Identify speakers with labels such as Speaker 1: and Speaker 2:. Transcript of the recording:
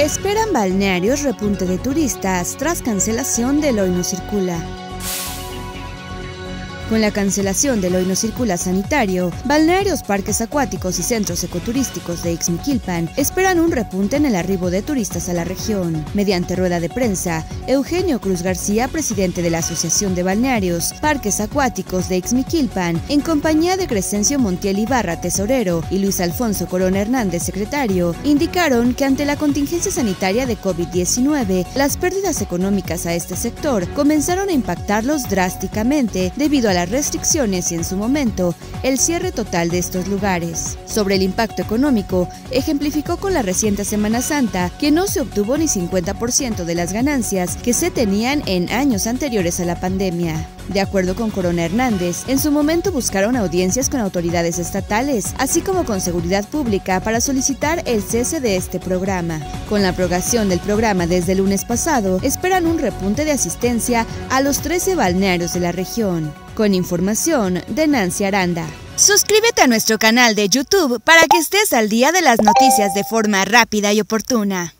Speaker 1: Esperan balnearios repunte de turistas tras cancelación del Hoy No Circula. Con la cancelación del hoy no circula sanitario, balnearios, parques acuáticos y centros ecoturísticos de Ixmiquilpan esperan un repunte en el arribo de turistas a la región. Mediante rueda de prensa, Eugenio Cruz García, presidente de la Asociación de Balnearios, Parques Acuáticos de Ixmiquilpan, en compañía de Crescencio Montiel Ibarra, tesorero, y Luis Alfonso Corona Hernández, secretario, indicaron que ante la contingencia sanitaria de COVID-19, las pérdidas económicas a este sector comenzaron a impactarlos drásticamente debido a la restricciones y en su momento el cierre total de estos lugares. Sobre el impacto económico, ejemplificó con la reciente Semana Santa que no se obtuvo ni 50% de las ganancias que se tenían en años anteriores a la pandemia. De acuerdo con Corona Hernández, en su momento buscaron audiencias con autoridades estatales, así como con seguridad pública para solicitar el cese de este programa. Con la aprobación del programa desde el lunes pasado, esperan un repunte de asistencia a los 13 balnearios de la región. Con información de Nancy Aranda. Suscríbete a nuestro canal de YouTube para que estés al día de las noticias de forma rápida y oportuna.